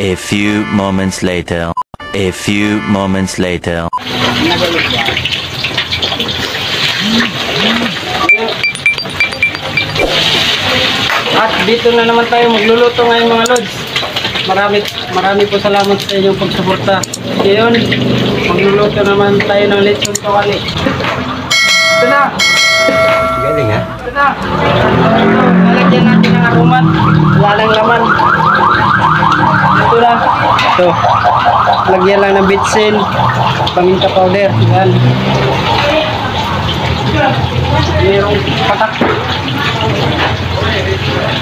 A few moments later. A few moments later. At dito na naman tayo magluluto ngayon mga lods. Marami, marami po salamat sa inyong pagsuporta. Ngayon, magluluto naman tayo ng lechon kawali. Ito na! Galing ha? Ito na! Lalagyan natin ng aromat. Wala lang laman. Ito. Lagyan lang ng bitsin. Paminta powder. Yan. Mayroong patak.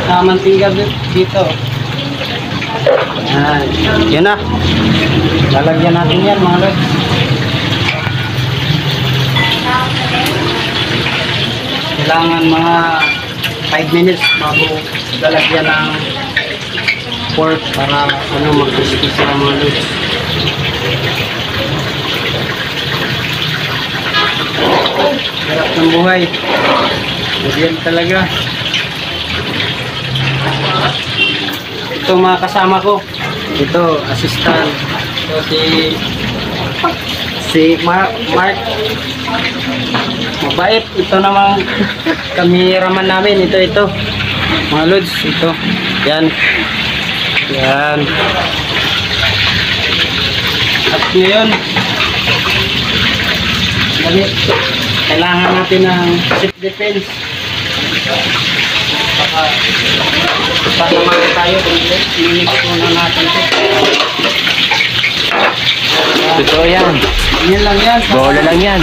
Na mantiga di- dito. Yan. Yan na. Lalagyan natin yan mga lods. Kailangan mga 5 minutes bago lalagyan ng pork para ano mag-crispy sila mga lods. Hirap ng buhay. Ganyan talaga. Ito mga kasama ko. Ito, assistant. Ito si si Mark. Mark. Mabait. Ito namang kameraman namin. Ito, ito. Mga lods, ito. Yan. Yan. At ngayon, kailangan natin ng self-defense. Baka, baka naman tayo, minix muna natin ito. Totoo yan. Yan lang yan. Bola lang yan.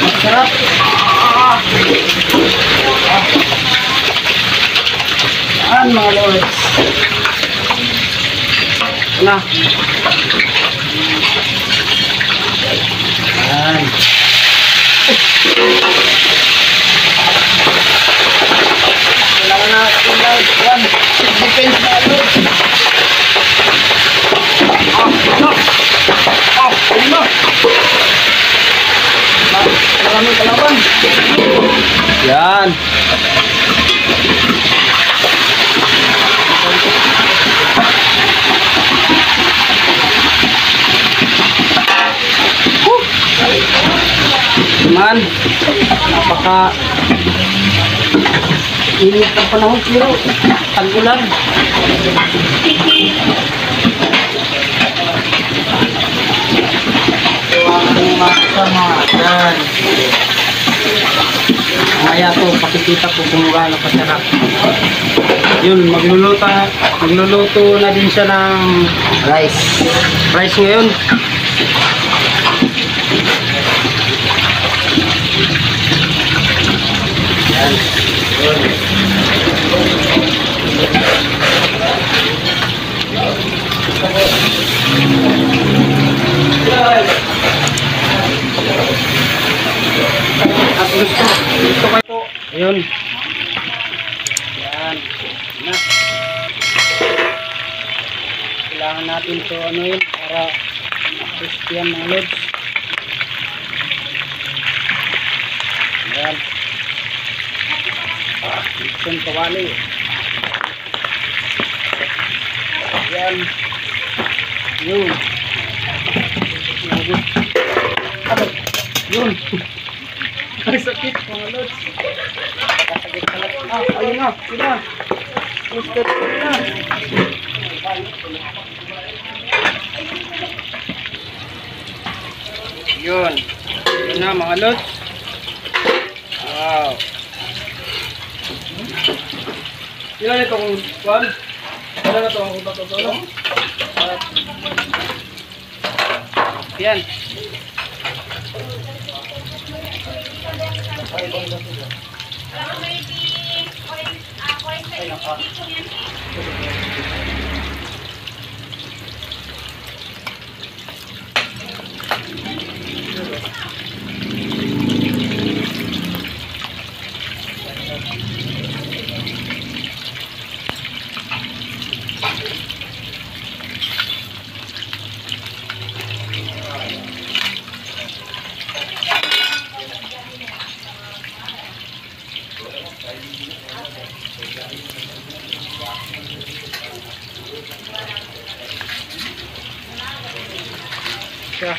Masarap. Yan mga lords. Na. Yan. Kailangan na kailangan yan. Defense na lords. Ah, ano? Ah, ano? Maraming kalaban. Yan. Man, napaka init ng panahon pero tag-ulan. Ang. Yan. Mamaya to, pakikita ko kung gaano kasarap. Yun, magluluto, magluluto na din siya ng rice. Rice ngayon. Yan. Yun. At gusto, ko ito. Ayun. Yan. Na. Kailangan natin to ano yun para crispy yan mga lods. Yan. Itong kawali. Yan. Yun. Yun. Abay. Yun. Ay, sakit mga. Ah, ayun na. Ayun na. Ayun na. Yun. Yun na mga lods. Wow. Yan ito kung kwan. Wala na ito ang kuta. Yan. Alam mo, may di... Ah, ay, ako ay sa Yeah.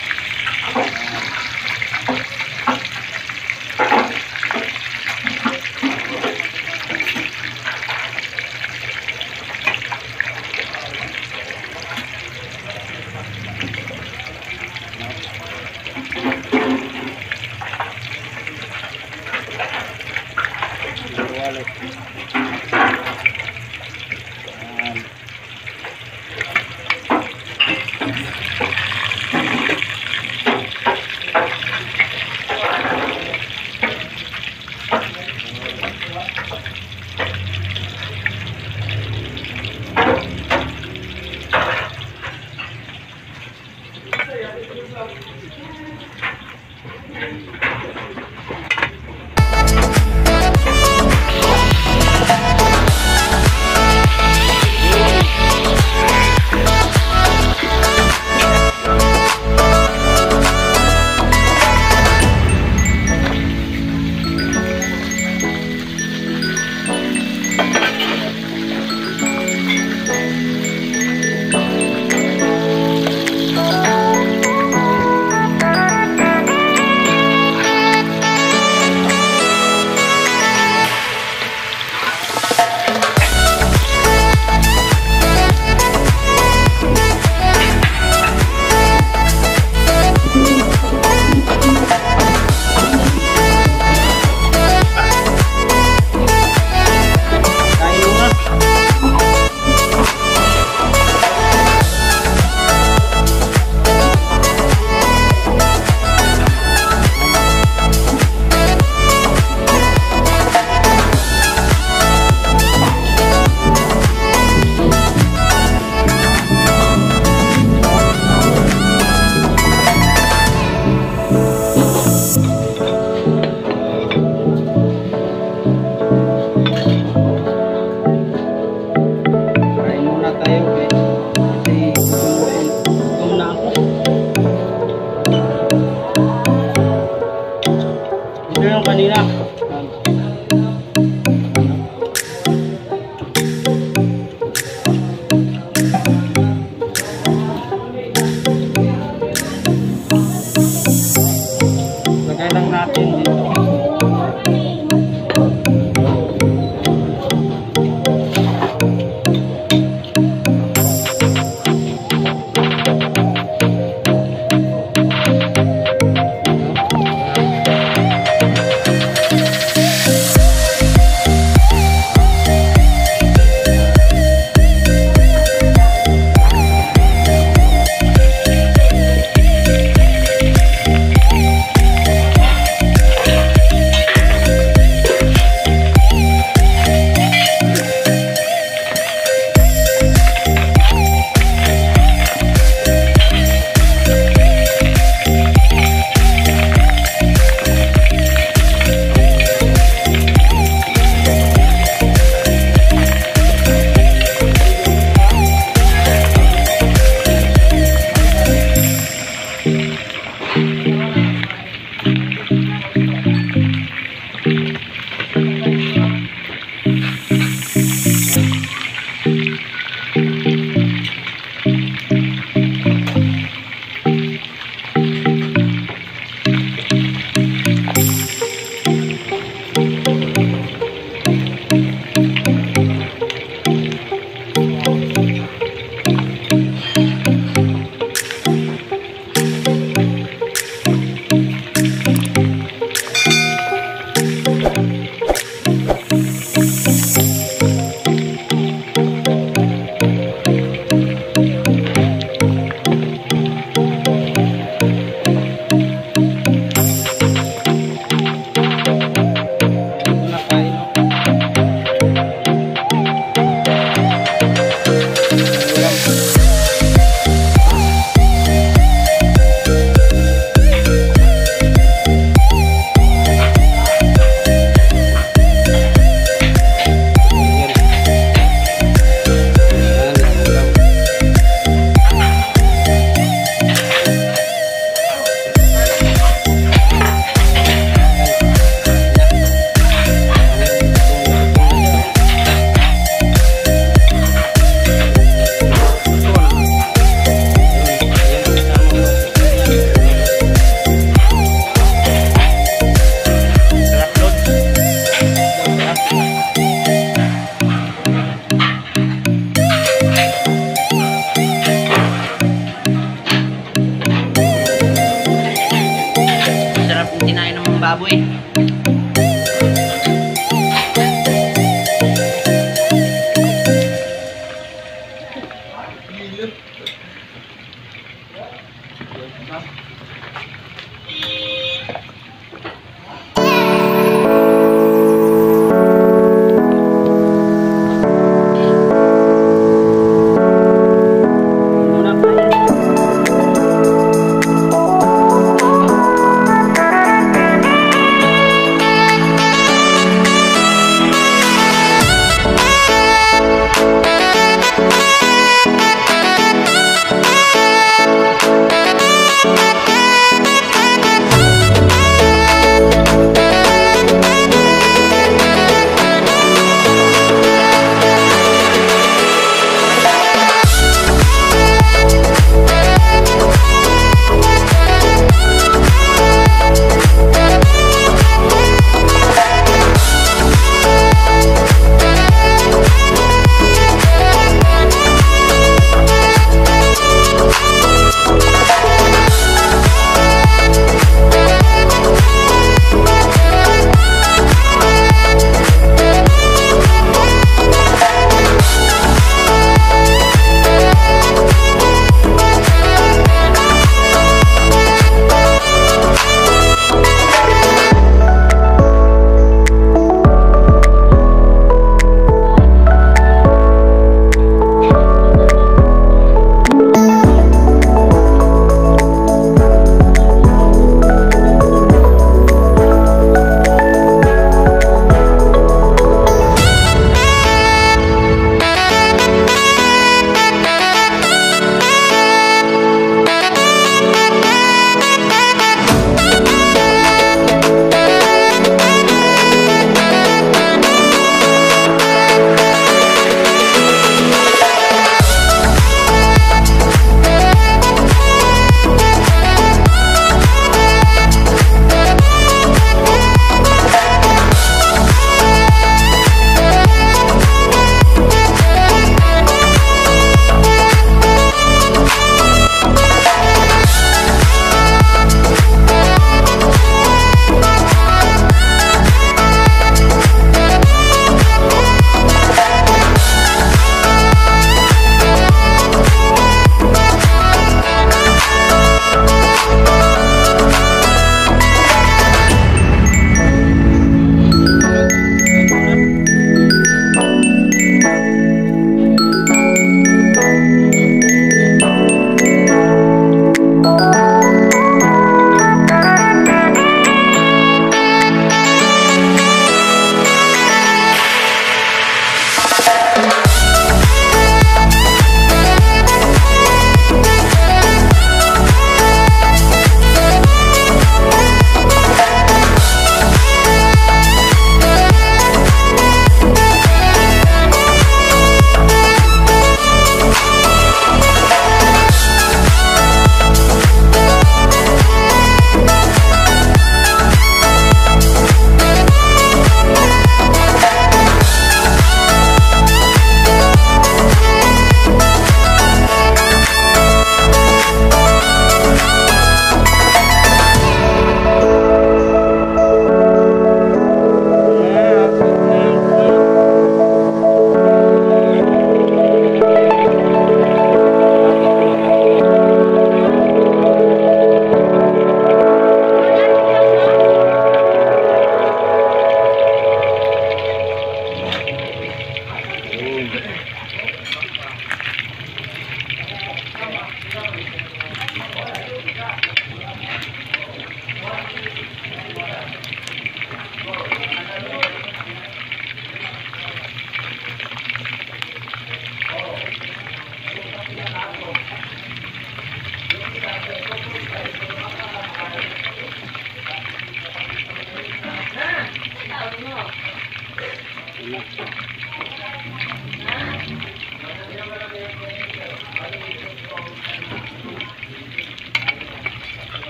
way.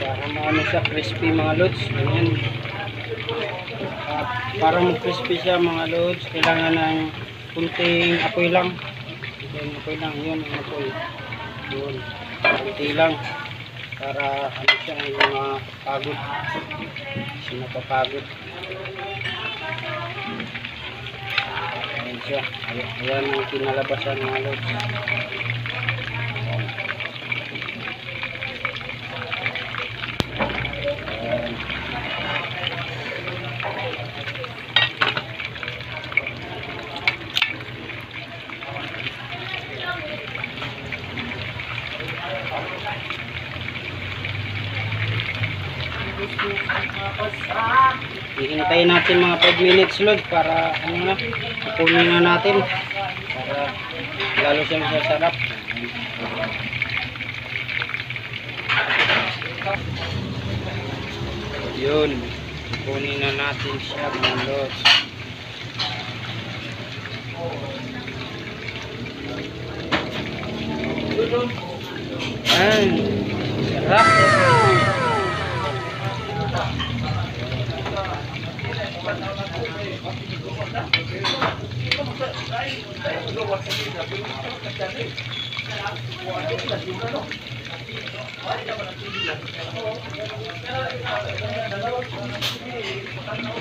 Para maano siya crispy mga lods. Ganyan. At para mag-crispy siya mga lods, kailangan ng kunting apoy lang. Yan, apoy lang. Yun, ang apoy. Yun. Kunti lang. Para ano siya, yung mga pagod. Siya napapagod. Ayan siya. Ayan ang kinalabasan mga lods. Ayan. Hihintayin natin mga 5 minutes load para ano na, ipunin na natin para lalo siyang sasarap. Yun, ipunin na natin siya mga load. Yan, sarap. Thank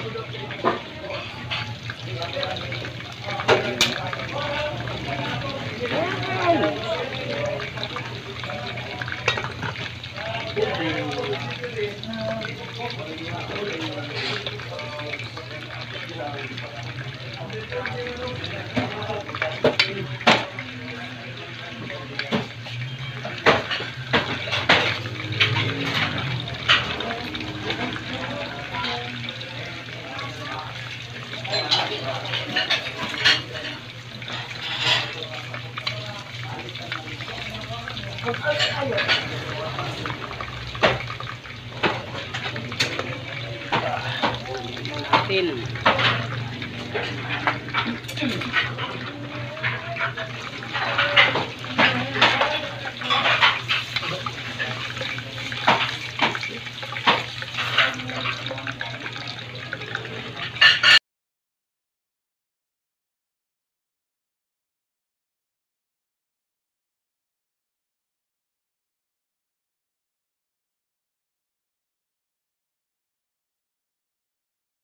you. Natin.